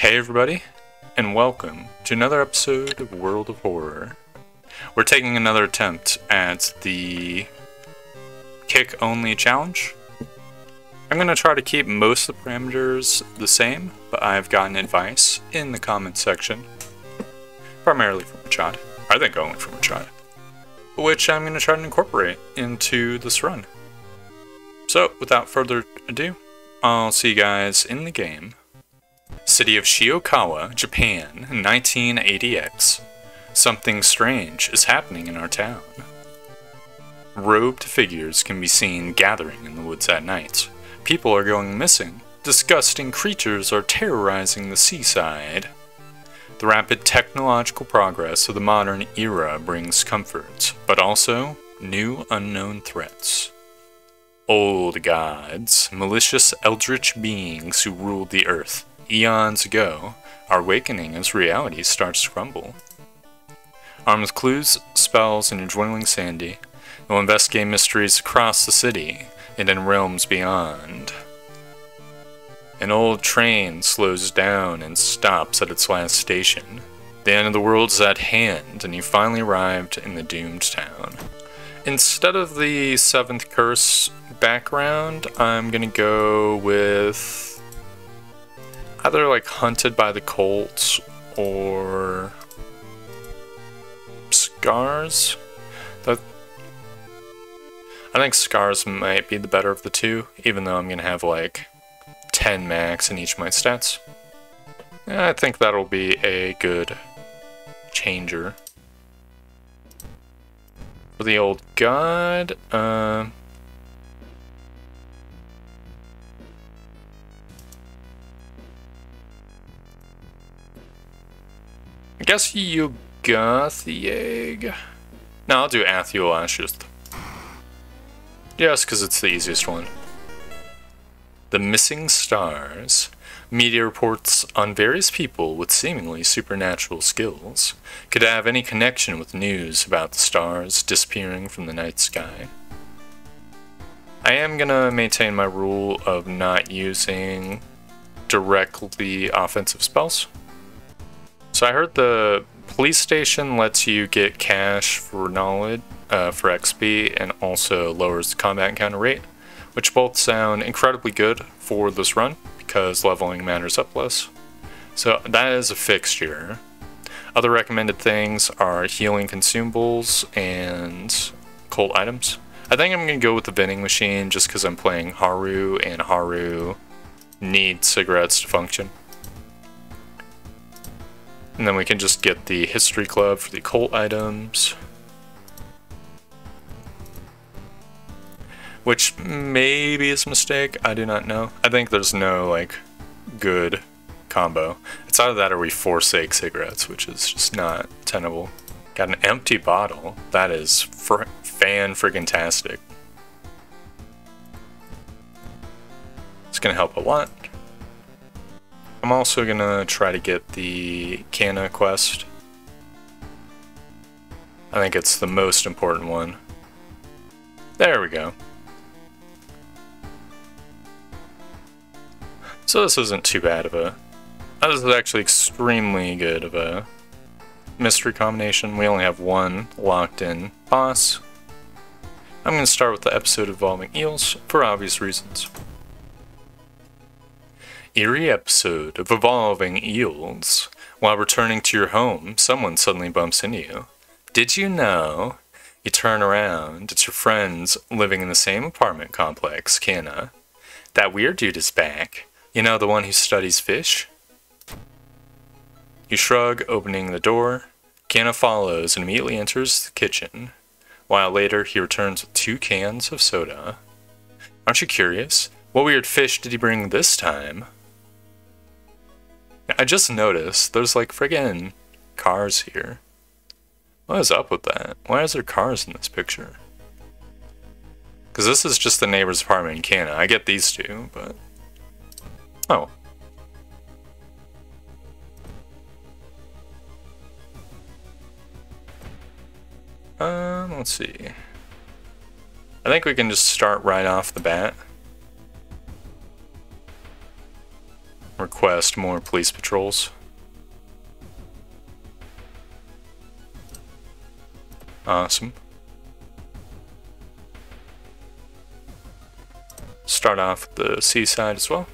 Hey everybody, and welcome to another episode of World of Horror. We're taking another attempt at the kick only challenge. I'm going to try to keep most of the parameters the same, but I've gotten advice in the comments section, primarily from Machad, I think only from Machad, which I'm going to try to incorporate into this run. So, without further ado, I'll see you guys in the game. City of Shiokawa, Japan, 1980X. Something strange is happening in our town. Robed figures can be seen gathering in the woods at night. People are going missing. Disgusting creatures are terrorizing the seaside. The rapid technological progress of the modern era brings comfort, but also new unknown threats. Old gods, malicious eldritch beings who ruled the earth eons ago, our awakening as reality starts to crumble. Armed with clues, spells, and a dwindling sandy, we'll investigate mysteries across the city and in realms beyond. An old train slows down and stops at its last station. The end of the world is at hand, and you finally arrived in the doomed town. Instead of the seventh curse background, I'm gonna go with either like hunted by the Colts or scars. That I think scars might be the better of the two, even though I'm gonna have like 10 max in each of my stats. I think that'll be a good changer. For the old god, uh, guess you got the egg. No, I'll do Ath-Yolazsth. Yes, because it's the easiest one. The Missing Stars. Media reports on various people with seemingly supernatural skills could have any connection with news about the stars disappearing from the night sky. I am gonna maintain my rule of not using directly offensive spells. So I heard the police station lets you get cash for knowledge, uh, for XP, and also lowers the combat encounter rate, which both sound incredibly good for this run because leveling matters up less. So that is a fixture. Other recommended things are healing consumables and cold items. I think I'm going to go with the vending machine just because I'm playing Haru and Haru needs cigarettes to function. And then we can just get the history club for the cult items. Which maybe is a mistake, I do not know. I think there's no like good combo. It's either that or we forsake cigarettes, which is just not tenable. Got an empty bottle. That is fr fan friggin' tastic. It's gonna help a lot. I'm also gonna try to get the Kana quest. I think it's the most important one. There we go. So this isn't too bad of a... This is actually extremely good of a mystery combination. We only have one locked in boss. I'm going to start with the episode involving eels, for obvious reasons. Eerie episode of Evolving Eels. While returning to your home, someone suddenly bumps into you. Did you know? You turn around, it's your friends living in the same apartment complex, Kana. That weird dude is back. You know, the one who studies fish? You shrug, opening the door. Kana follows and immediately enters the kitchen. While later, he returns with two cans of soda. Aren't you curious? What weird fish did he bring this time? I just noticed there's like friggin' cars here. What is up with that? Why is there cars in this picture? Because this is just the neighbor's apartment in Kana. I get these two, but... Oh. Um, let's see. I think we can just start right off the bat. Request more police patrols. Awesome. Start off with the seaside as well.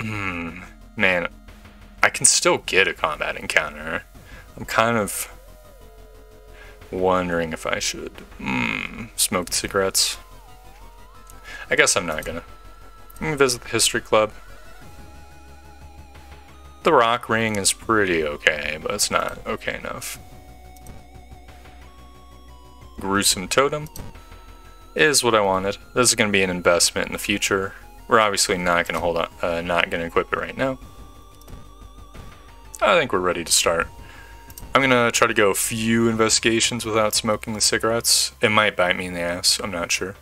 Hmm, man, I can still get a combat encounter. I'm kind of wondering if I should mm, smoke cigarettes. I guess I'm not gonna. I'm gonna visit the history club. The rock ring is pretty okay, but it's not okay enough. Gruesome totem is what I wanted. This is gonna be an investment in the future. We're obviously not gonna hold on, uh, not gonna equip it right now. I think we're ready to start. I'm gonna try to go a few investigations without smoking the cigarettes. It might bite me in the ass, I'm not sure.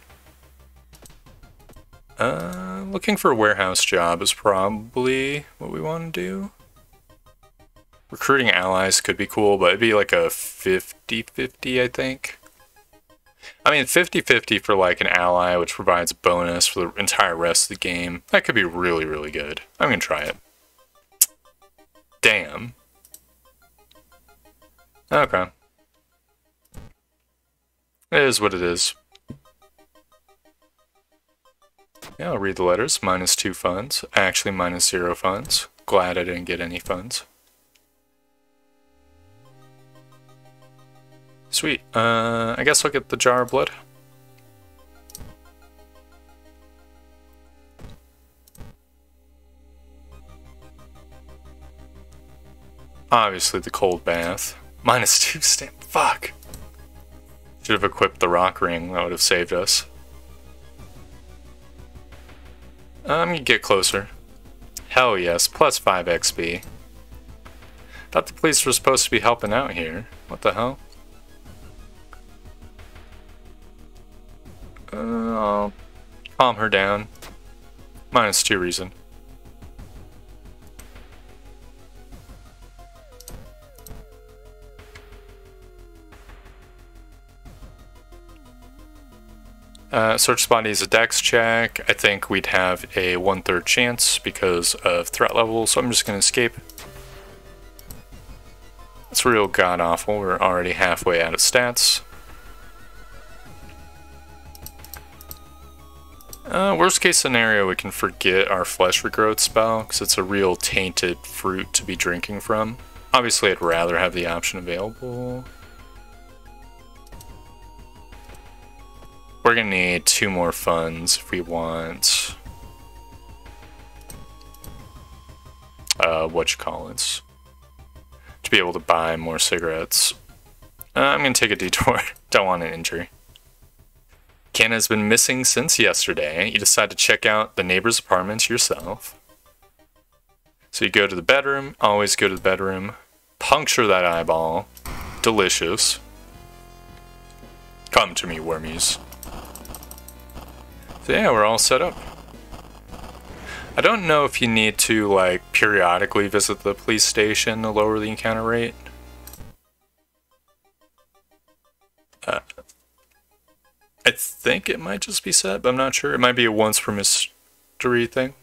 Uh, looking for a warehouse job is probably what we want to do. Recruiting allies could be cool, but it'd be like a 50-50, I think. I mean, 50-50 for like an ally, which provides bonus for the entire rest of the game. That could be really, really good. I'm gonna try it. Damn. Okay. It is what it is. Yeah, I'll read the letters. Minus two funds. Actually, minus zero funds. Glad I didn't get any funds. Sweet. Uh, I guess I'll get the jar of blood. Obviously the cold bath. Minus two stamp. Fuck. Should have equipped the rock ring. That would have saved us. Um, you get closer. Hell yes, plus 5 XP. Thought the police were supposed to be helping out here. What the hell? Uh, I'll calm her down. Minus 2 reason. Uh, search spot is a dex check. I think we'd have a one-third chance because of threat level, so I'm just going to escape. It's real god-awful. We're already halfway out of stats. Uh, worst case scenario, we can forget our flesh regrowth spell, because it's a real tainted fruit to be drinking from. Obviously, I'd rather have the option available. We're gonna need two more funds if we want... Uh, what you call it? To be able to buy more cigarettes. Uh, I'm gonna take a detour. Don't want an injury. Ken has been missing since yesterday. You decide to check out the neighbor's apartments yourself. So you go to the bedroom, always go to the bedroom, puncture that eyeball. Delicious. Come to me, wormies. Yeah, we're all set up. I don't know if you need to like periodically visit the police station to lower the encounter rate. Uh, I think it might just be set, but I'm not sure. It might be a once per mystery thing.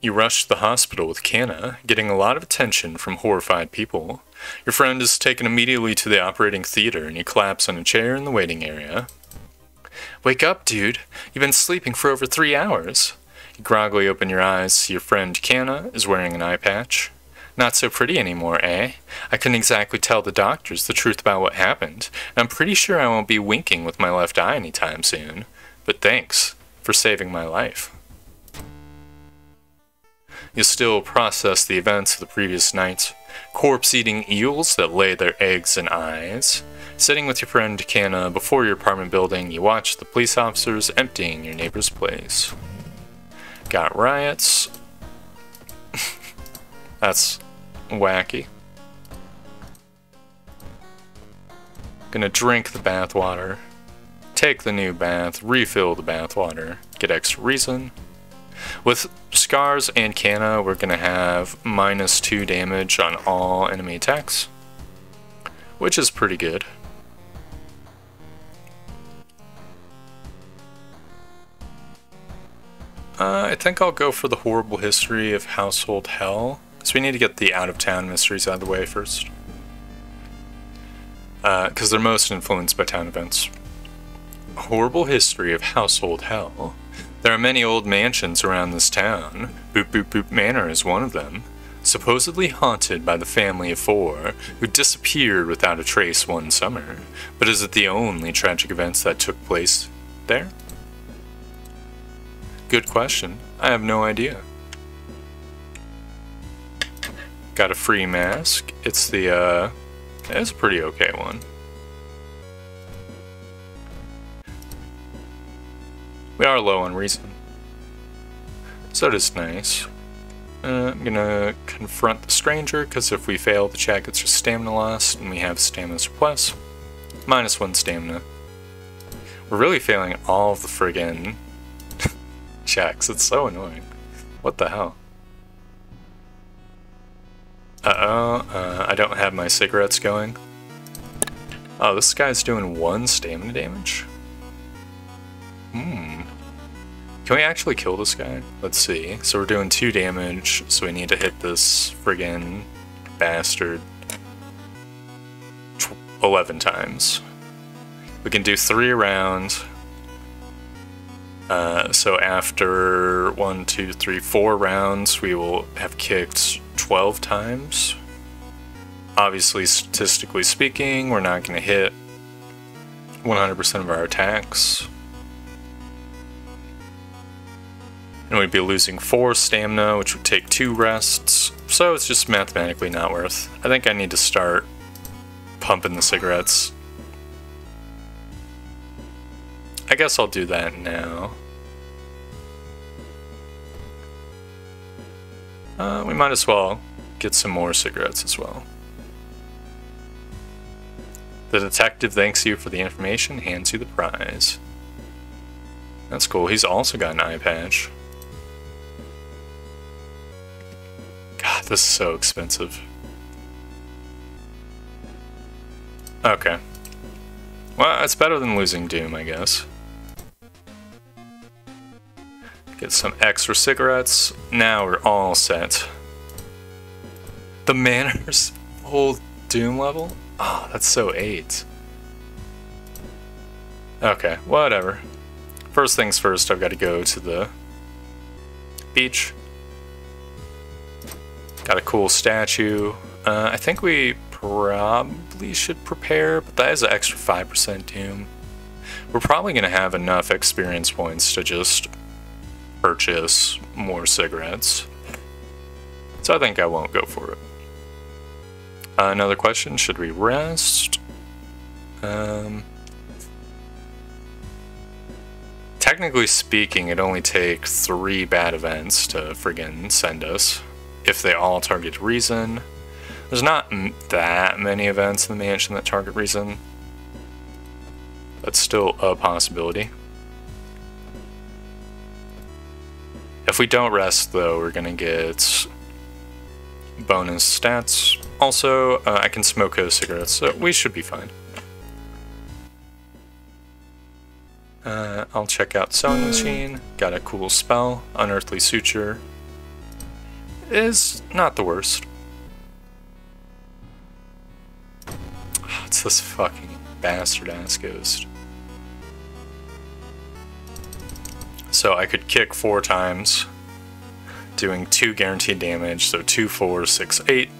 You rush to the hospital with Kana, getting a lot of attention from horrified people. Your friend is taken immediately to the operating theater and you collapse on a chair in the waiting area. Wake up, dude. You've been sleeping for over three hours. You groggily open your eyes. Your friend Kana is wearing an eye patch. Not so pretty anymore, eh? I couldn't exactly tell the doctors the truth about what happened, and I'm pretty sure I won't be winking with my left eye anytime soon. But thanks for saving my life. You still process the events of the previous night. Corpse-eating eels that lay their eggs in eyes. Sitting with your friend Kana before your apartment building, you watch the police officers emptying your neighbor's place. Got riots. That's wacky. Gonna drink the bathwater. Take the new bath, refill the bathwater, get extra reason. With Scars and Kana, we're gonna have minus 2 damage on all enemy attacks, which is pretty good. Uh, I think I'll go for the horrible history of Household Hell. Because we need to get the out-of-town mysteries out of the way first. Because uh, they're most influenced by town events. Horrible history of Household Hell. There are many old mansions around this town. Boop Boop Boop Manor is one of them. Supposedly haunted by the family of four, who disappeared without a trace one summer. But is it the only tragic events that took place there? Good question. I have no idea. Got a free mask. It's the, uh, it's a pretty okay one. We are low on reason. So it is nice. Uh, I'm gonna confront the stranger, because if we fail, the chat gets just stamina lost, and we have stamina surplus. Minus one stamina. We're really failing all of the friggin' checks. It's so annoying. What the hell? Uh-oh, uh, I don't have my cigarettes going. Oh, this guy's doing one stamina damage? Hmm. Can we actually kill this guy? Let's see. So we're doing two damage, so we need to hit this friggin' bastard 11 times. We can do three around. Uh, so after one, two, three, four rounds, we will have kicked 12 times. Obviously, statistically speaking, we're not going to hit 100% of our attacks. and we'd be losing 4 stamina, which would take 2 rests, so it's just mathematically not worth. I think I need to start pumping the cigarettes. I guess I'll do that now. Uh, we might as well get some more cigarettes as well. The detective thanks you for the information, hands you the prize. That's cool. He's also got an eye patch. God, this is so expensive. Okay. Well, it's better than losing Doom, I guess. Get some extra cigarettes. Now we're all set. The Manor's full Doom level? Oh, that's so 8. Okay, whatever. First things first, I've got to go to the beach Got a cool statue. Uh, I think we probably should prepare, but that is an extra 5% Doom. We're probably going to have enough experience points to just purchase more cigarettes. So I think I won't go for it. Uh, another question, should we rest? Um, technically speaking, it only takes three bad events to friggin' send us if they all target reason. There's not that many events in the mansion that target reason. That's still a possibility. If we don't rest, though, we're to get bonus stats. Also, uh, I can smoke those cigarettes, so we should be fine. Uh, I'll check out Sewing Machine. Got a cool spell, Unearthly Suture is not the worst. It's this fucking bastard ass ghost. So I could kick four times, doing two guaranteed damage, so two, four, six, eight.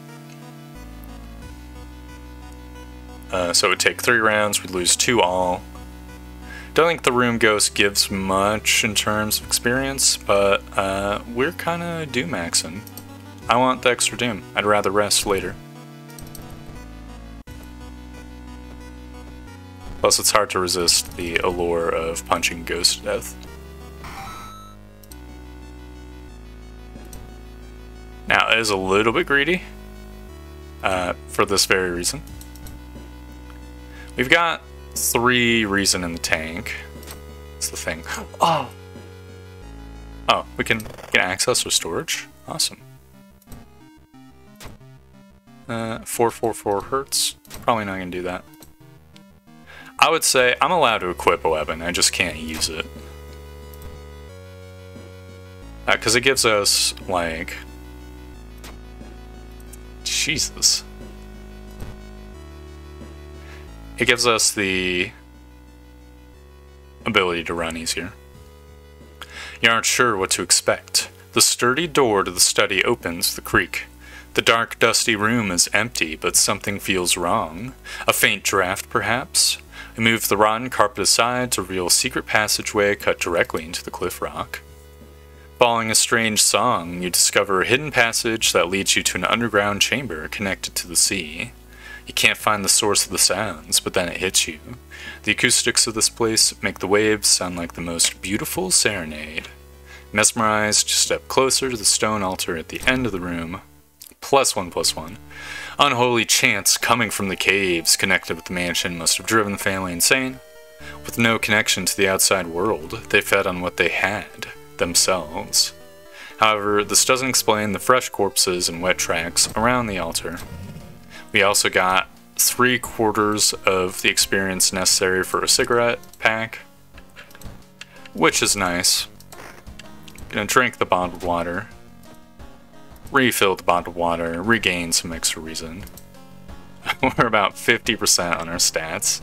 Uh, so it would take three rounds, we'd lose two all. Don't think the Room Ghost gives much in terms of experience, but uh, we're kind of do maxing. I want the extra doom. I'd rather rest later. Plus, it's hard to resist the allure of punching Ghost to death. Now, it is a little bit greedy, uh, for this very reason. We've got three reason in the tank. That's the thing. Oh! Oh, we can get access to storage? Awesome. Uh, 444 hertz. Probably not going to do that. I would say I'm allowed to equip a weapon, I just can't use it. Because uh, it gives us, like... Jesus. It gives us the ability to run easier. You aren't sure what to expect. The sturdy door to the study opens the creak. The dark, dusty room is empty, but something feels wrong. A faint draft, perhaps? You move the rotten carpet aside to reveal a secret passageway cut directly into the cliff rock. Following a strange song, you discover a hidden passage that leads you to an underground chamber connected to the sea. You can't find the source of the sounds, but then it hits you. The acoustics of this place make the waves sound like the most beautiful serenade. Mesmerized, you step closer to the stone altar at the end of the room. Plus one, plus one. Unholy chants coming from the caves connected with the mansion must have driven the family insane. With no connection to the outside world, they fed on what they had, themselves. However, this doesn't explain the fresh corpses and wet tracks around the altar. We also got three quarters of the experience necessary for a cigarette pack, which is nice. Gonna drink the bottled water, refill the bottled water, regain some extra reason. We're about 50% on our stats,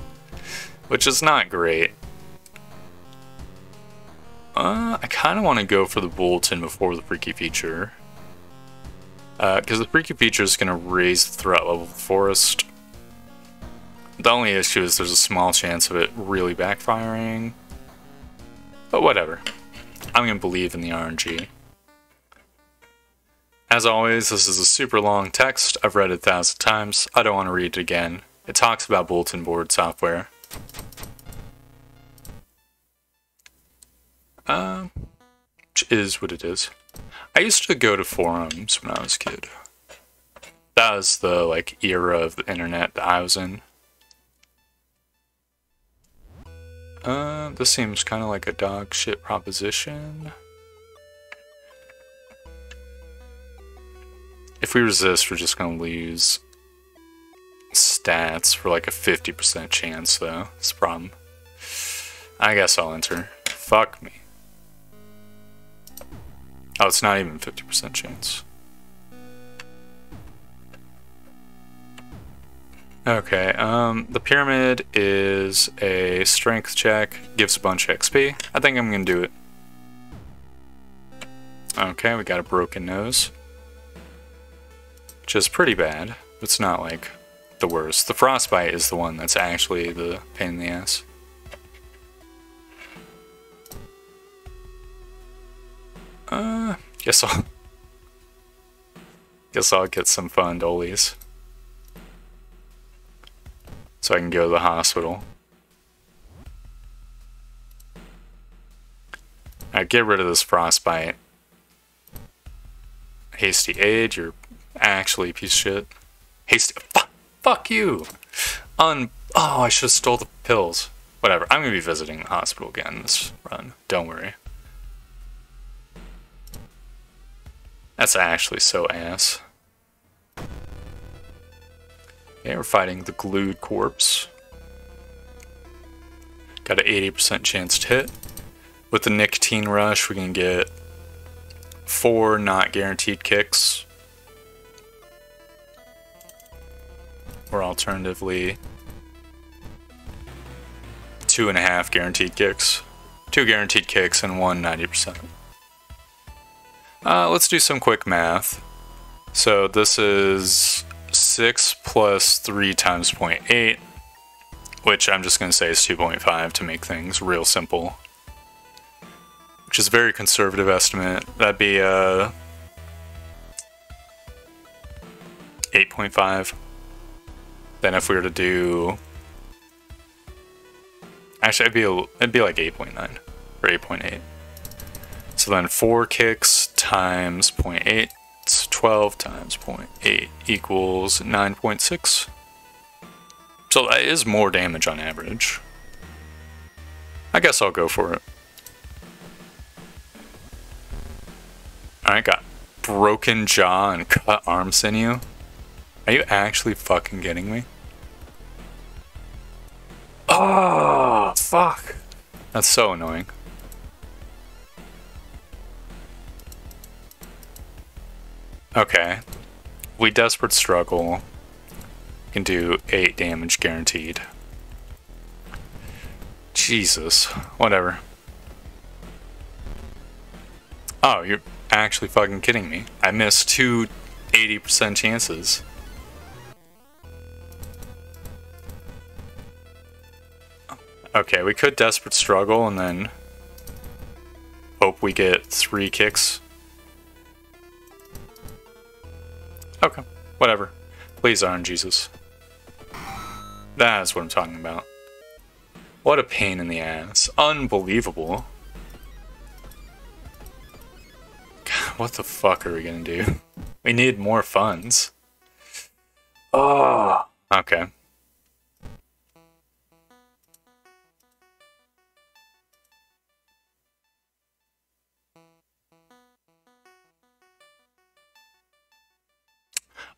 which is not great. Uh, I kind of want to go for the bulletin before the freaky feature. Because uh, the freaky feature is going to raise the threat level of the forest. The only issue is there's a small chance of it really backfiring. But whatever. I'm going to believe in the RNG. As always, this is a super long text. I've read it a thousand times. I don't want to read it again. It talks about bulletin board software. Uh, which is what it is. I used to go to forums when I was a kid. That was the like era of the internet that I was in. Uh, this seems kind of like a dog shit proposition. If we resist, we're just gonna lose stats for like a 50% chance though. It's a problem. I guess I'll enter. Fuck me. Oh, it's not even 50% chance. Okay, um, the pyramid is a strength check, gives a bunch of XP. I think I'm gonna do it. Okay, we got a broken nose. Which is pretty bad. It's not like the worst. The frostbite is the one that's actually the pain in the ass. Uh, guess I'll... Guess I'll get some fun dollies so I can go to the hospital. Alright, get rid of this frostbite. Hasty aid, you're actually piece of shit. Hasty, fuck, fuck you! Un, oh, I should have stole the pills. Whatever, I'm gonna be visiting the hospital again this run, don't worry. That's actually so ass. Okay, we're fighting the glued corpse. Got an 80% chance to hit. With the nicotine rush, we can get four not guaranteed kicks. Or alternatively, two and a half guaranteed kicks. Two guaranteed kicks and one 90%. Uh, let's do some quick math. So this is 6 plus 3 times 0.8, which I'm just going to say is 2.5 to make things real simple. Which is a very conservative estimate. That'd be uh, 8.5. Then if we were to do... Actually, it'd be, a, it'd be like 8.9 or 8.8. So then 4 kicks times 0.8 12 times 0.8 equals 9.6. So that is more damage on average. I guess I'll go for it. I got broken jaw and cut arm sinew. Are you actually fucking kidding me? Oh, fuck. That's so annoying. Okay. We desperate struggle. Can do 8 damage guaranteed. Jesus. Whatever. Oh, you're actually fucking kidding me. I missed two 80% chances. Okay, we could desperate struggle and then hope we get three kicks. Okay, whatever. Please Iron Jesus. That's what I'm talking about. What a pain in the ass. Unbelievable. God, what the fuck are we gonna do? We need more funds. Oh. Okay.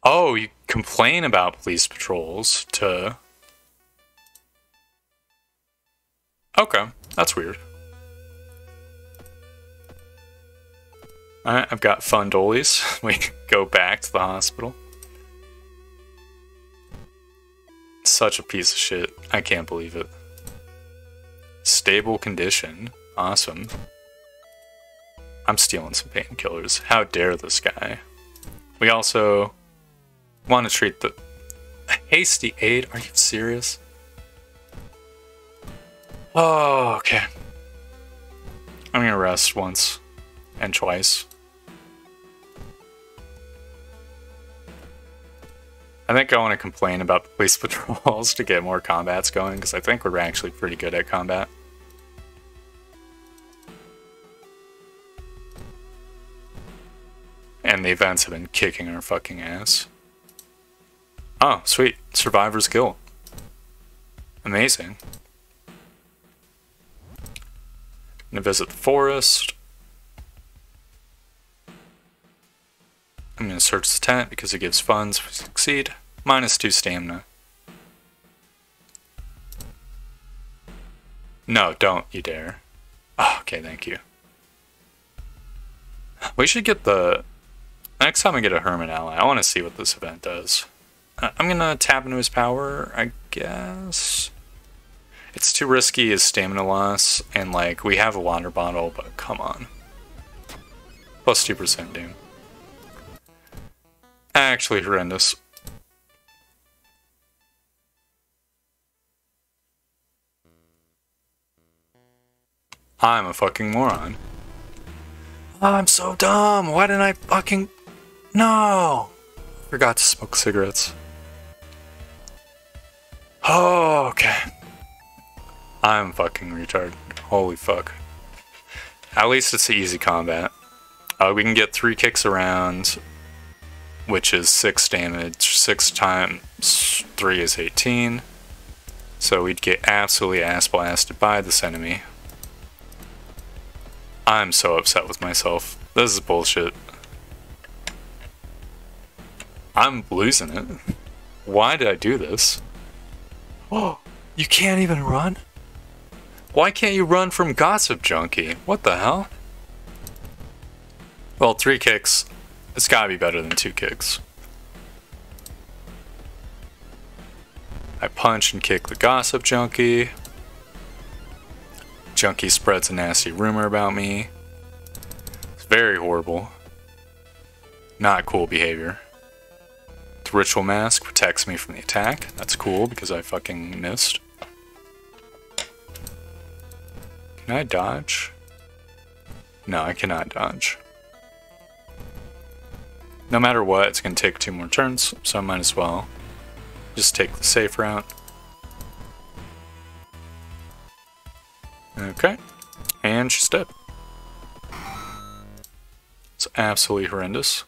Oh, you complain about police patrols to... Okay, that's weird. Alright, I've got fun dollies. We go back to the hospital. Such a piece of shit. I can't believe it. Stable condition. Awesome. I'm stealing some painkillers. How dare this guy? We also want to treat the hasty aid. Are you serious? Oh, okay. I'm gonna rest once and twice. I think I want to complain about police patrols to get more combats going because I think we're actually pretty good at combat. And the events have been kicking our fucking ass. Oh, sweet. Survivor's Guild. Amazing. I'm gonna visit the forest. I'm gonna search the tent because it gives funds if we succeed. Minus two stamina. No, don't you dare. Oh, okay, thank you. We should get the... Next time I get a Hermit Ally, I want to see what this event does. Uh, I'm gonna tap into his power, I guess. It's too risky his stamina loss, and like, we have a water bottle, but come on. Plus 2% doom. Actually horrendous. I'm a fucking moron. I'm so dumb. Why didn't I fucking... No! Forgot to smoke cigarettes. Oh, okay. I'm fucking retarded. Holy fuck. At least it's easy combat. Uh, we can get three kicks around, which is six damage. Six times three is 18. So we'd get absolutely ass blasted by this enemy. I'm so upset with myself. This is bullshit. I'm losing it. Why did I do this? Oh, you can't even run? Why can't you run from Gossip Junkie? What the hell? Well, three kicks. It's gotta be better than two kicks. I punch and kick the Gossip Junkie. Junkie spreads a nasty rumor about me. It's very horrible. Not cool behavior. Ritual mask protects me from the attack. That's cool because I fucking missed. Can I dodge? No, I cannot dodge. No matter what, it's going to take two more turns, so I might as well just take the safe route. Okay, and she's dead. It's absolutely horrendous.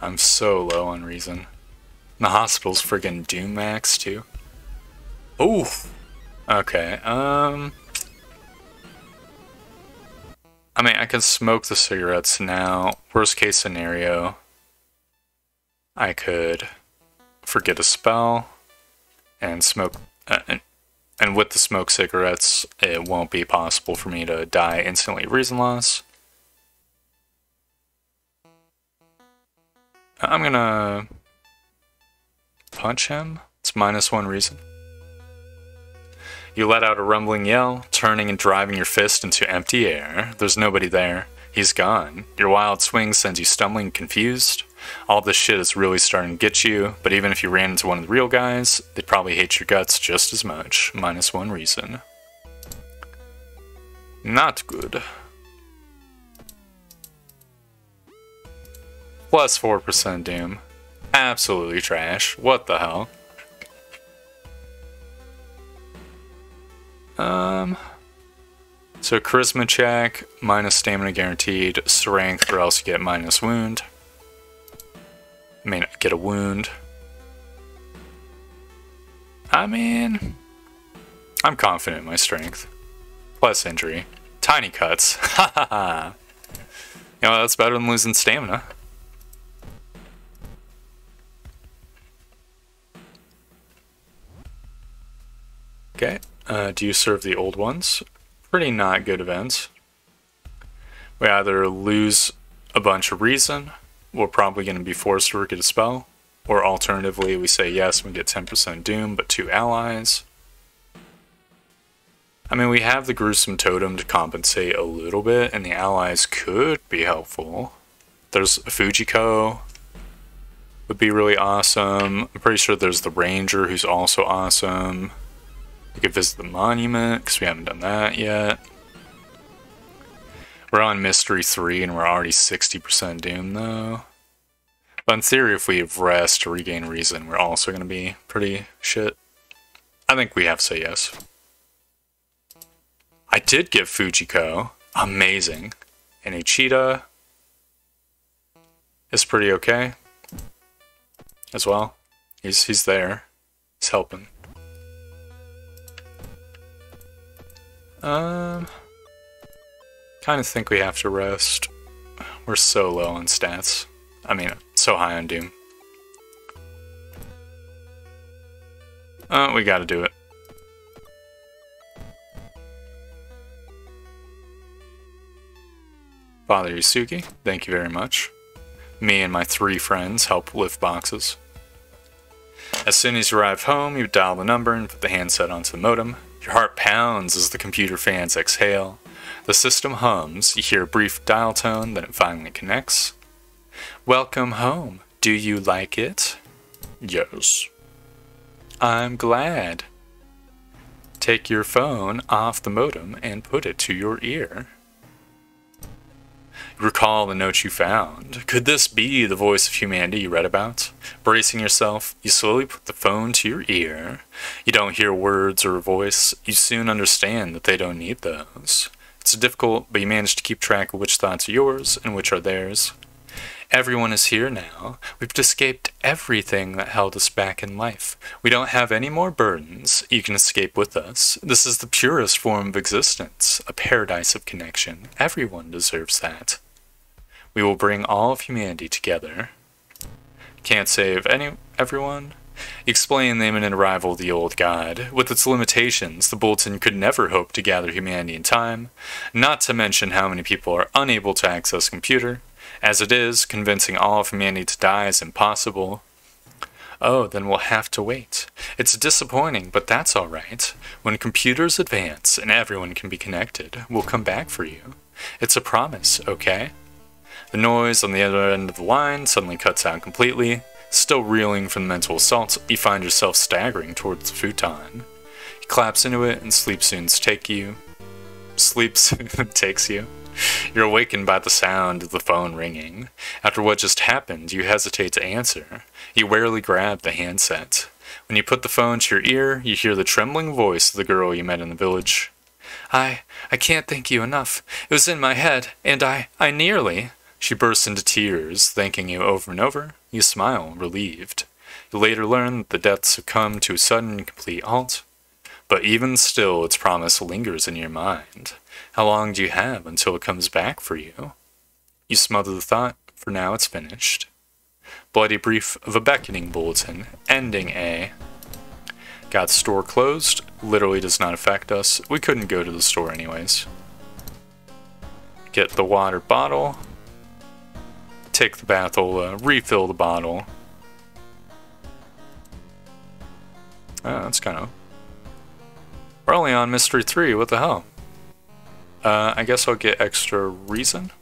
I'm so low on reason. The hospital's friggin' Doom Max too. Oof. Okay, um... I mean, I can smoke the cigarettes now. Worst case scenario, I could forget a spell and smoke, uh, and, And with the smoke cigarettes, it won't be possible for me to die instantly reason loss. I'm gonna punch him. It's minus one reason. You let out a rumbling yell, turning and driving your fist into empty air. There's nobody there. He's gone. Your wild swing sends you stumbling confused. All this shit is really starting to get you, but even if you ran into one of the real guys, they'd probably hate your guts just as much. Minus one reason. Not good. Plus 4% doom. Absolutely trash. What the hell? Um. So charisma check, minus stamina guaranteed, strength, or else you get minus wound. I mean, get a wound. I mean, I'm confident in my strength. Plus injury. Tiny cuts. Ha ha ha. You know, that's better than losing stamina. Okay. Uh, do you serve the old ones? Pretty not good events. We either lose a bunch of reason, we're probably going to be forced to work get a spell, or alternatively, we say yes, we get 10% doom, but two allies. I mean, we have the gruesome totem to compensate a little bit, and the allies could be helpful. There's Fujiko, would be really awesome. I'm pretty sure there's the ranger who's also awesome. We could visit the monument, because we haven't done that yet. We're on Mystery 3, and we're already 60% doomed, though. But in theory, if we rest to regain reason, we're also going to be pretty shit. I think we have to say yes. I did give Fujiko. Amazing. And Uchida is pretty okay as well. He's he's there. He's helping. Um, kind of think we have to rest. We're so low on stats. I mean, so high on Doom. Uh, we gotta do it. Father Yusuke, thank you very much. Me and my three friends help lift boxes. As soon as you arrive home, you dial the number and put the handset onto the modem. Your heart pounds as the computer fans exhale. The system hums, you hear a brief dial tone, then it finally connects. Welcome home. Do you like it? Yes. I'm glad. Take your phone off the modem and put it to your ear. Recall the note you found. Could this be the voice of humanity you read about? Bracing yourself, you slowly put the phone to your ear. You don't hear words or a voice. You soon understand that they don't need those. It's difficult, but you manage to keep track of which thoughts are yours and which are theirs. Everyone is here now. We've escaped everything that held us back in life. We don't have any more burdens. You can escape with us. This is the purest form of existence, a paradise of connection. Everyone deserves that. We will bring all of humanity together. Can't save any everyone? Explain the imminent arrival the old god. With its limitations, the bulletin could never hope to gather humanity in time, not to mention how many people are unable to access computer. As it is, convincing all of humanity to die is impossible. Oh, then we'll have to wait. It's disappointing, but that's alright. When computers advance and everyone can be connected, we'll come back for you. It's a promise, okay? The noise on the other end of the line suddenly cuts out completely. Still reeling from the mental assault, you find yourself staggering towards the futon. You collapse into it and sleep soon take you. Sleep soon takes you. You're awakened by the sound of the phone ringing. After what just happened, you hesitate to answer. You warily grab the handset. When you put the phone to your ear, you hear the trembling voice of the girl you met in the village. I, I can't thank you enough. It was in my head, and I, I nearly. She bursts into tears, thanking you over and over. You smile, relieved. You later learn that the deaths have come to a sudden and complete halt. But even still, its promise lingers in your mind. How long do you have until it comes back for you? You smother the thought, for now it's finished. Bloody brief of a beckoning bulletin, ending A. Got store closed. Literally does not affect us. We couldn't go to the store anyways. Get the water bottle. Take the Bathola, refill the bottle. Uh, that's kind of... We're only on Mystery 3, what the hell? Uh, I guess I'll get extra reason.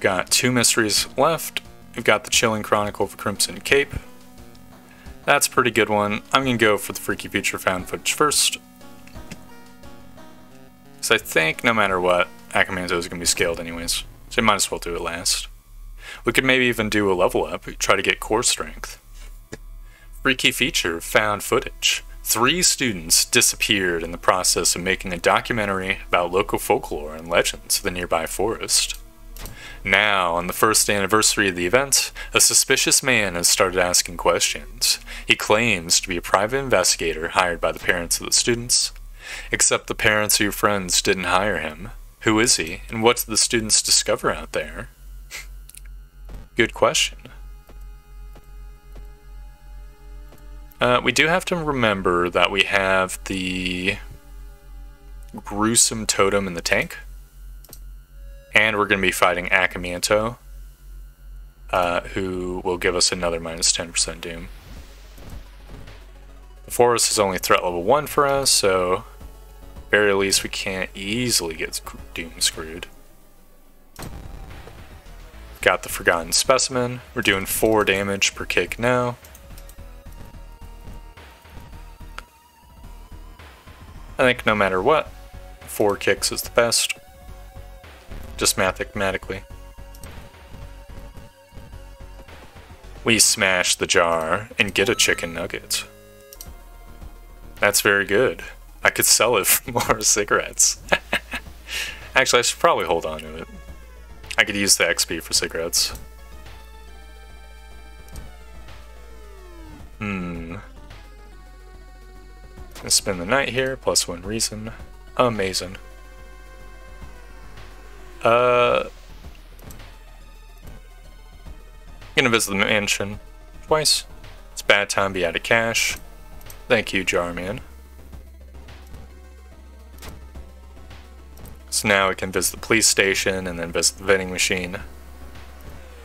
Got two mysteries left. We've got the Chilling Chronicle of Crimson Cape. That's a pretty good one. I'm gonna go for the Freaky Feature found footage first. So I think no matter what, Aka Manto is gonna be scaled anyways. So you might as well do it last. We could maybe even do a level up, try to get core strength. Freaky Feature found footage. Three students disappeared in the process of making a documentary about local folklore and legends of the nearby forest. Now, on the first anniversary of the event, a suspicious man has started asking questions. He claims to be a private investigator hired by the parents of the students. Except the parents or your friends didn't hire him. Who is he, and what did the students discover out there? Good question. Uh, we do have to remember that we have the gruesome totem in the tank. And we're going to be fighting Aka Manto, uh, who will give us another minus 10% doom. The forest is only threat level 1 for us, so very least we can't easily get doom screwed. Got the Forgotten Specimen. We're doing 4 damage per kick now. I think no matter what, 4 kicks is the best just mathematically. We smash the jar and get a chicken nugget. That's very good. I could sell it for more cigarettes. Actually, I should probably hold on to it. I could use the XP for cigarettes. Hmm. Gonna spend the night here, plus one reason. Amazing. Uh, gonna visit the mansion twice. It's bad time to be out of cash. Thank you, Jarman. So now we can visit the police station and then visit the vending machine.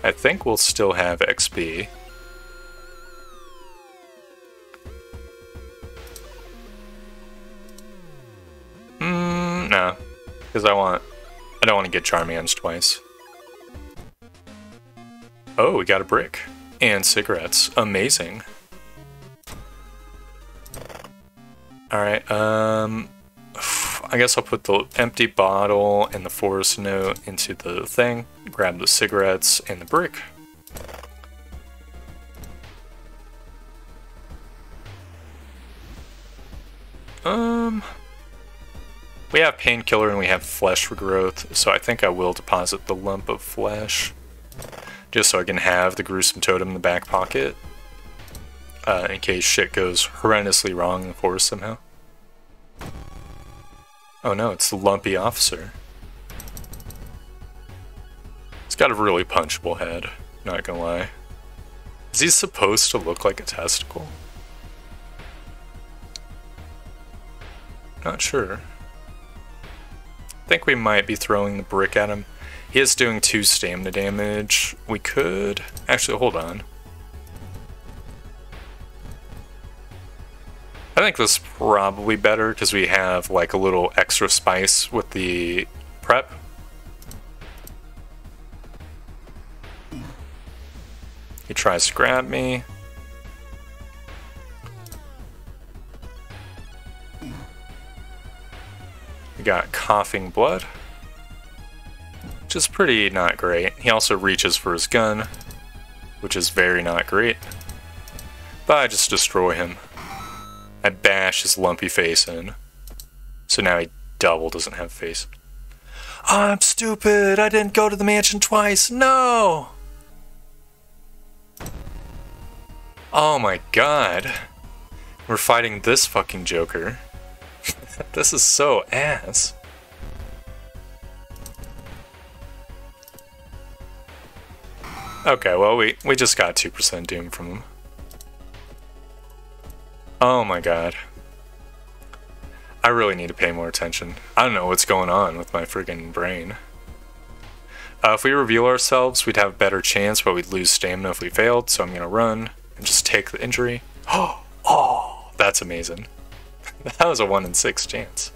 I think we'll still have XP. Hmm, no. Because I want I don't want to get Charmans twice. Oh, we got a brick. And cigarettes. Amazing. Alright, um... I guess I'll put the empty bottle and the forest note into the thing, grab the cigarettes and the brick. Um, we have painkiller and we have flesh regrowth, so I think I will deposit the lump of flesh. Just so I can have the gruesome totem in the back pocket. Uh, in case shit goes horrendously wrong in the forest somehow. Oh no, it's the lumpy officer. He's got a really punchable head, not gonna lie. Is he supposed to look like a testicle? Not sure I think we might be throwing the brick at him. He is doing 2 stamina damage. We could... Actually, hold on. I think this is probably better because we have like a little extra spice with the prep. He tries to grab me. We got coughing blood, which is pretty not great. He also reaches for his gun, which is very not great. But I just destroy him. I bash his lumpy face in. So now he double doesn't have face. I'm stupid! I didn't go to the mansion twice! No! Oh my god. We're fighting this fucking Joker. this is so ass. Okay, well, we, we just got 2% Doom from him. Oh my god. I really need to pay more attention. I don't know what's going on with my friggin' brain. Uh, if we reveal ourselves, we'd have a better chance, but we'd lose stamina if we failed, so I'm gonna run and just take the injury. Oh, oh that's amazing. that was a 1 in 6 chance.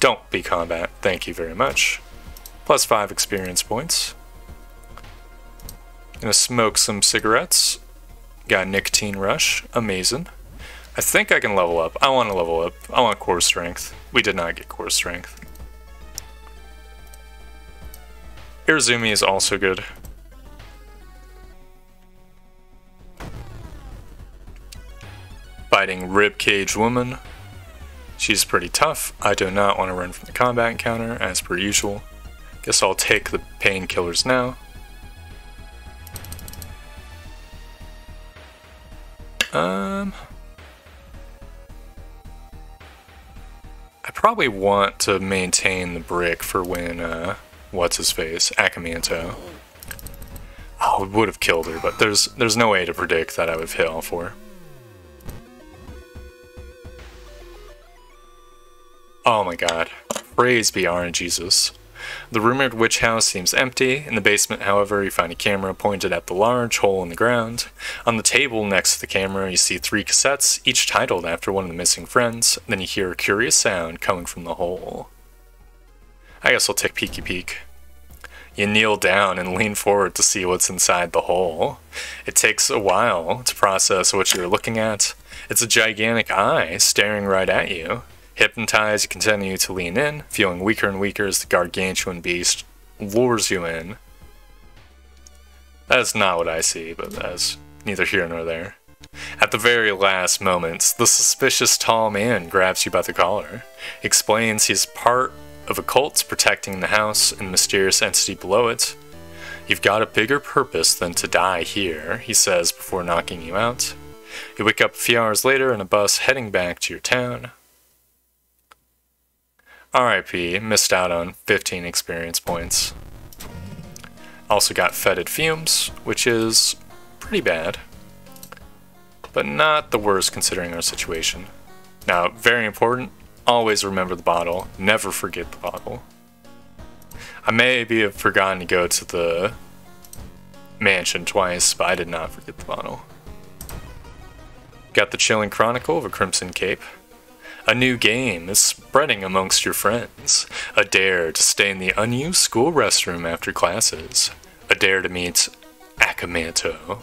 Don't be combat, thank you very much. Plus 5 experience points. Gonna smoke some cigarettes. Got nicotine rush, amazing. I think I can level up. I want to level up. I want core strength. We did not get core strength. Irezumi is also good. Fighting Ribcage Woman. She's pretty tough. I do not want to run from the combat encounter, as per usual. Guess I'll take the painkillers now. Um... I probably want to maintain the brick for when, uh, what's his face, Aka Manto. Oh, would have killed her, but there's there's no way to predict that I would hit all four. Oh my god. Praise be RNGesus. The rumored witch house seems empty. In the basement, however, you find a camera pointed at the large hole in the ground. On the table next to the camera, you see three cassettes, each titled after one of the missing friends. Then you hear a curious sound coming from the hole. I guess I'll take peeky peek. You kneel down and lean forward to see what's inside the hole. It takes a while to process what you're looking at. It's a gigantic eye staring right at you. Hypnotized, you continue to lean in, feeling weaker and weaker as the gargantuan beast lures you in. That is not what I see, but that's neither here nor there. At the very last moments, the suspicious tall man grabs you by the collar, explains he's part of a cult protecting the house and mysterious entity below it. You've got a bigger purpose than to die here, he says before knocking you out. You wake up a few hours later in a bus heading back to your town. RIP, missed out on 15 experience points. Also got fetid fumes, which is pretty bad. But not the worst considering our situation. Now, very important, always remember the bottle. Never forget the bottle. I maybe have forgotten to go to the mansion twice, but I did not forget the bottle. Got the Chilling Chronicle of a Crimson Cape. A new game is spreading amongst your friends. A dare to stay in the unused school restroom after classes. A dare to meet Aka Manto.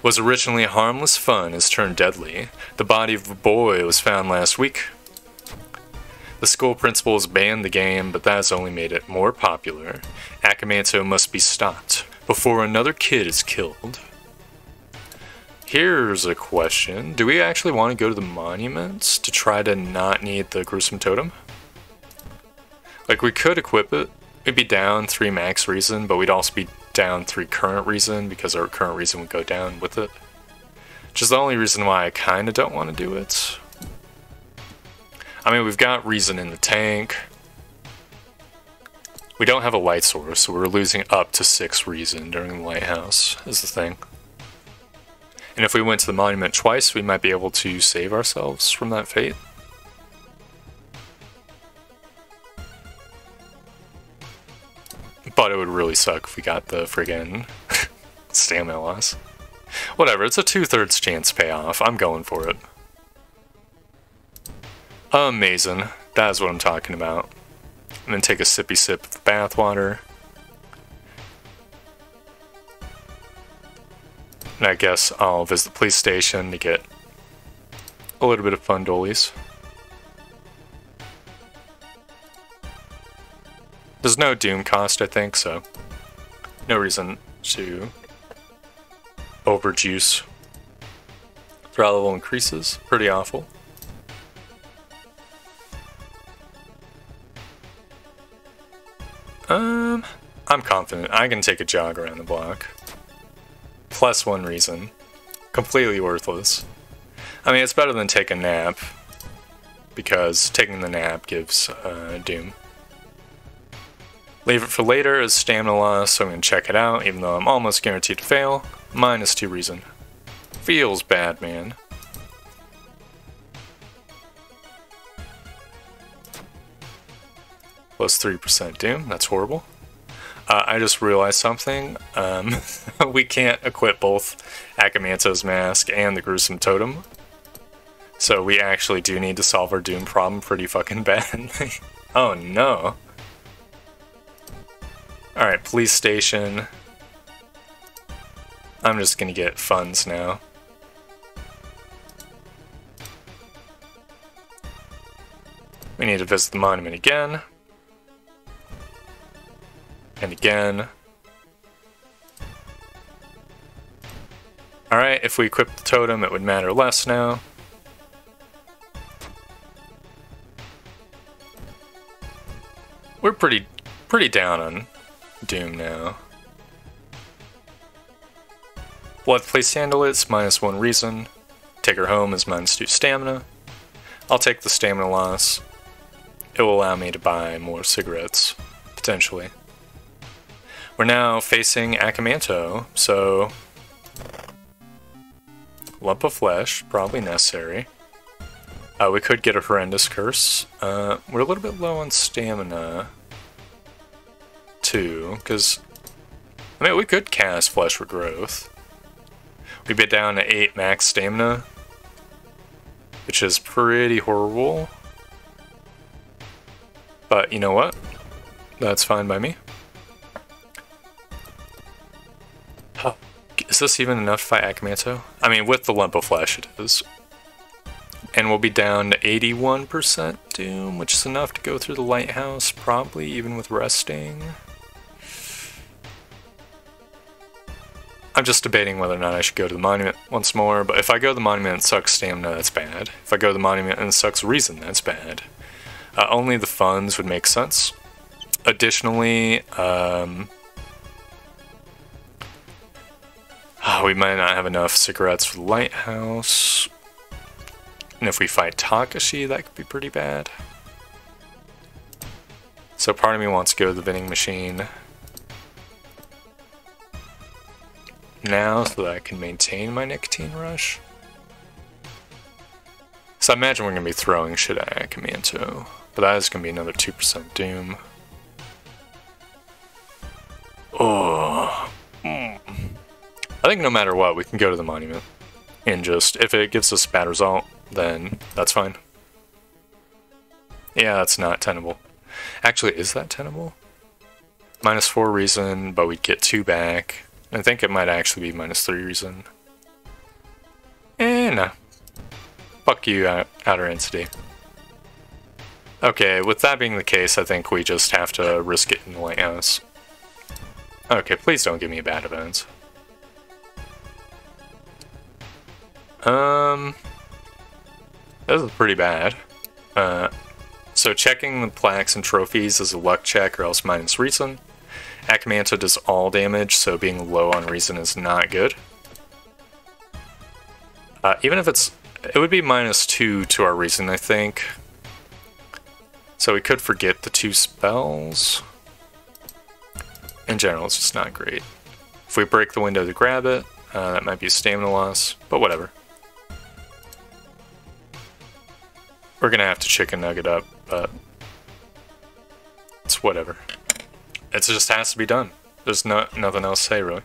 Was originally harmless fun has turned deadly. The body of a boy was found last week. The school principal has banned the game, but that has only made it more popular. Aka Manto must be stopped before another kid is killed. Here's a question. Do we actually want to go to the monuments to try to not need the gruesome totem? Like, we could equip it. It'd be down 3 max reason, but we'd also be down 3 current reason because our current reason would go down with it. Which is the only reason why I kind of don't want to do it. I mean, we've got reason in the tank. We don't have a light source, so we're losing up to 6 reason during the lighthouse, is the thing. And if we went to the monument twice, we might be able to save ourselves from that fate. But it would really suck if we got the friggin' stamina loss. Whatever, it's a two-thirds chance payoff. I'm going for it. Amazing. That is what I'm talking about. And then take a sippy sip of bathwater. And I guess I'll visit the police station to get a little bit of fun dollies. There's no Doom cost, I think, so no reason to overjuice. Threat level increases, pretty awful. Um, I'm confident I can take a jog around the block plus one reason. Completely worthless. I mean, it's better than take a nap, because taking the nap gives uh, Doom. Leave it for later as stamina loss, so I'm going to check it out, even though I'm almost guaranteed to fail. Minus 2 reason. Feels bad, man. Plus 3% Doom, that's horrible. Uh, I just realized something. Um, we can't equip both Aka Manto's mask and the Gruesome Totem. So we actually do need to solve our Doom problem pretty fucking badly. oh no. Alright, police station. I'm just gonna get funds now. We need to visit the monument again. And again. Alright, if we equip the totem, it would matter less now. We're pretty pretty down on Doom now. Blood Place Handlets, minus one reason. Take her home is minus two stamina. I'll take the stamina loss. It will allow me to buy more cigarettes, potentially. We're now facing Aka Manto, so... Lump of flesh, probably necessary. Uh, we could get a horrendous curse. Uh, we're a little bit low on stamina, too, because... I mean, we could cast Flesh Regrowth. We'd be down to 8 max stamina, which is pretty horrible. But you know what? That's fine by me. This even enough to fight Aka Manto? I mean, with the lump of flesh it is. And we'll be down to 81% Doom, which is enough to go through the lighthouse, probably, even with resting. I'm just debating whether or not I should go to the monument once more, but if I go to the monument and sucks stamina, that's bad. If I go to the monument and sucks reason, that's bad. Uh, only the funds would make sense. Additionally, um, Oh, we might not have enough cigarettes for the lighthouse. And if we fight Takashi, that could be pretty bad. So part of me wants to go to the vending machine now so that I can maintain my nicotine rush. So I imagine we're going to be throwing shit at Aka Manto, but that is going to be another 2% Doom. Oh. I think no matter what, we can go to the monument. And just, if it gives us a bad result, then that's fine. Yeah, that's not tenable. Actually, is that tenable? Minus 4 reason, but we'd get 2 back. I think it might actually be minus 3 reason. Eh, no. Fuck you, Outer Entity. Okay, with that being the case, I think we just have to risk it in the lighthouse. Okay, please don't give me a bad events. Um, this is pretty bad. Uh, so checking the plaques and trophies is a luck check or else minus reason. Aka Manto does all damage, so being low on reason is not good. Uh, even if it's... It would be minus 2 to our reason, I think. So we could forget the two spells. In general, it's just not great. If we break the window to grab it, uh, that might be a stamina loss, but whatever. We're gonna have to chicken nugget up, but it's whatever. It just has to be done. There's no, nothing else to say, really.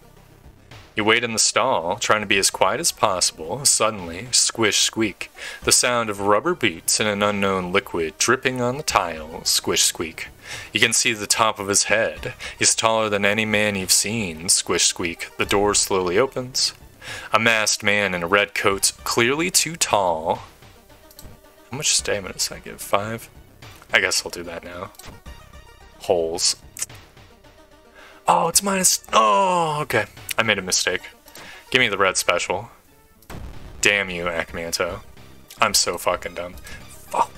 You wait in the stall, trying to be as quiet as possible. Suddenly, squish, squeak. The sound of rubber boots and an unknown liquid dripping on the tile. Squish, squeak. You can see the top of his head. He's taller than any man you've seen. Squish, squeak. The door slowly opens. A masked man in a red coat, clearly too tall, how much stamina does that give? Five? I guess I'll do that now. Holes. Oh, it's minus... Oh, okay. I made a mistake. Give me the red special. Damn you, Aka Manto. I'm so fucking dumb. Fuck.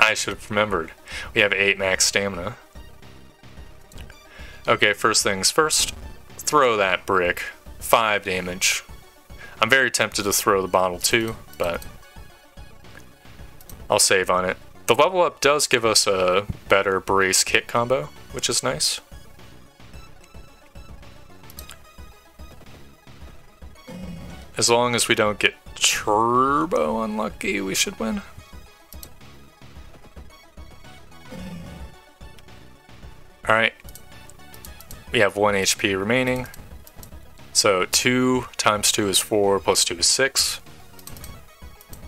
I should have remembered. We have 8 max stamina. Okay, first things first. Throw that brick. 5 damage. I'm very tempted to throw the bottle too, but I'll save on it. The level up does give us a better brace kit combo, which is nice. As long as we don't get turbo unlucky, we should win. Alright. We have 1 HP remaining. So 2 times 2 is 4, plus 2 is 6.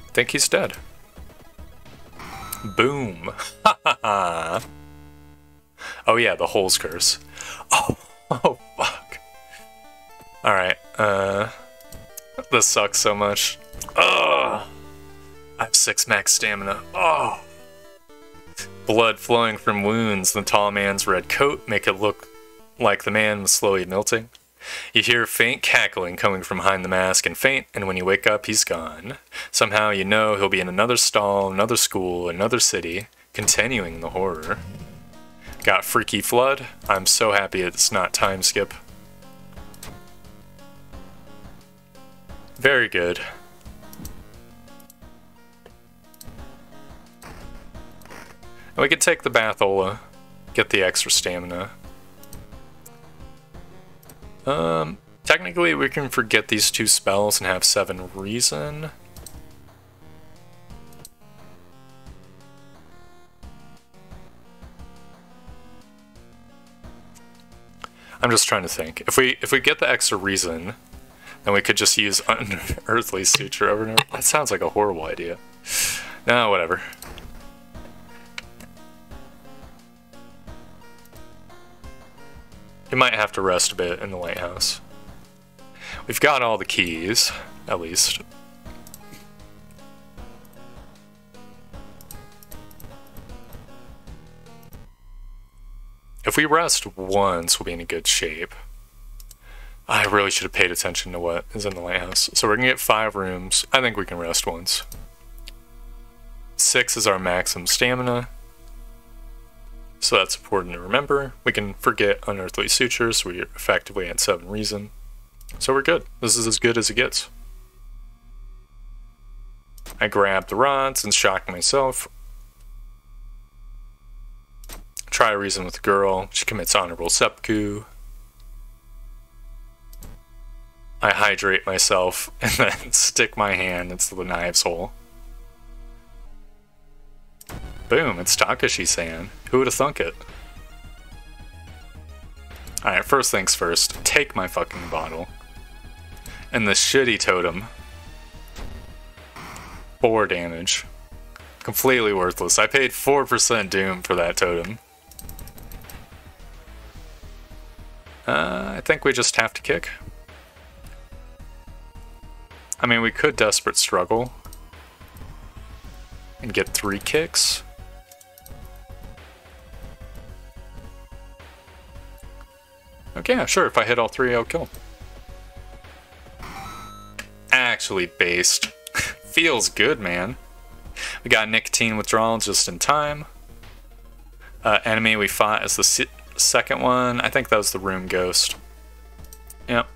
I think he's dead. Boom. oh yeah, the holes curse. Oh, oh fuck. Alright, uh... This sucks so much. Ugh. I have 6 max stamina. Oh! Blood flowing from wounds, the tall man's red coat make it look like the man was slowly melting. You hear faint cackling coming from behind the mask and faint, and when you wake up, he's gone. Somehow you know he'll be in another stall, another school, another city, continuing the horror. Got Freaky Flood. I'm so happy it's not time skip. Very good. And we could take the Bathola, get the extra stamina. Um, technically we can forget these two spells and have seven reason. I'm just trying to think. If we if we get the extra reason, then we could just use unearthly suture over and over. That sounds like a horrible idea. No, whatever. You might have to rest a bit in the lighthouse. We've got all the keys, at least. If we rest once, we'll be in a good shape. I really should have paid attention to what is in the lighthouse. So we're gonna get five rooms. I think we can rest once. Six is our maximum stamina. So that's important to remember. We can forget unearthly sutures, we're effectively at 7 reason. So we're good. This is as good as it gets. I grab the rods and shock myself. Try reason with the girl. She commits honorable seppuku. I hydrate myself and then stick my hand into the knife's hole. Boom, it's Takashi-san. Who would have thunk it? Alright, first things first. Take my fucking bottle. And the shitty totem. Four damage. Completely worthless. I paid 4% Doom for that totem. Uh, I think we just have to kick. I mean, we could Desperate Struggle and get three kicks. Okay, yeah, sure, if I hit all three, I'll kill Actually based. Feels good, man. We got nicotine withdrawal just in time. Uh, enemy we fought is the second one. I think that was the room ghost. Yep.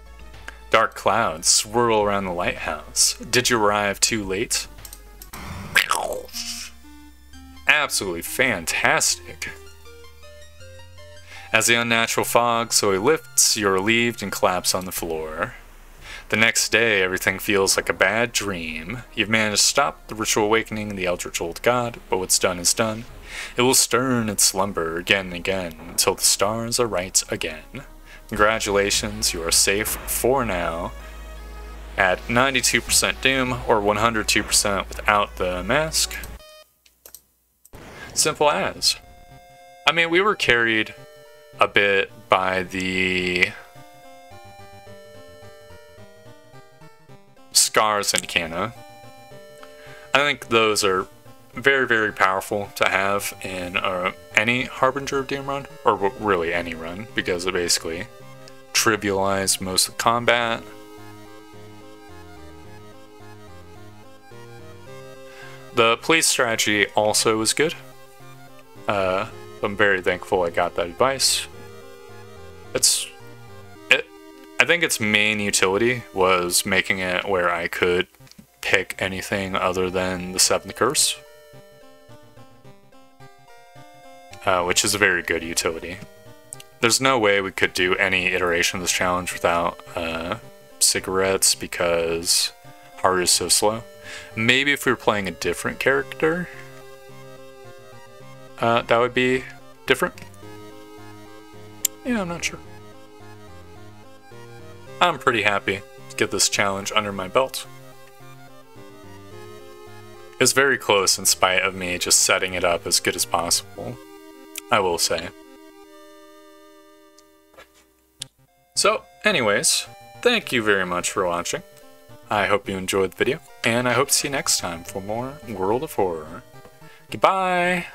Dark clouds swirl around the lighthouse. Did you arrive too late? Absolutely fantastic. As the unnatural fog slowly lifts, you're relieved and collapse on the floor. The next day, everything feels like a bad dream. You've managed to stop the ritual awakening of the eldritch old god, but what's done is done. It will stir in its slumber again and again until the stars are right again. Congratulations, you are safe for now. At 92% Doom, or 102% without the mask. Simple as. I mean, we were carried a bit by the scars and Kana. I think those are very, very powerful to have in uh, any Harbinger of Doom run, or really any run, because it basically trivialized most of the combat. The police strategy also was good. Uh, I'm very thankful I got that advice. It's it I think its main utility was making it where I could pick anything other than the seventh curse. uh, which is a very good utility. There's no way we could do any iteration of this challenge without uh, cigarettes because Haru is so slow. Maybe if we were playing a different character, uh, that would be different. Yeah, I'm not sure. I'm pretty happy to get this challenge under my belt. It was very close in spite of me just setting it up as good as possible, I will say. So, anyways, thank you very much for watching. I hope you enjoyed the video, and I hope to see you next time for more World of Horror. Goodbye!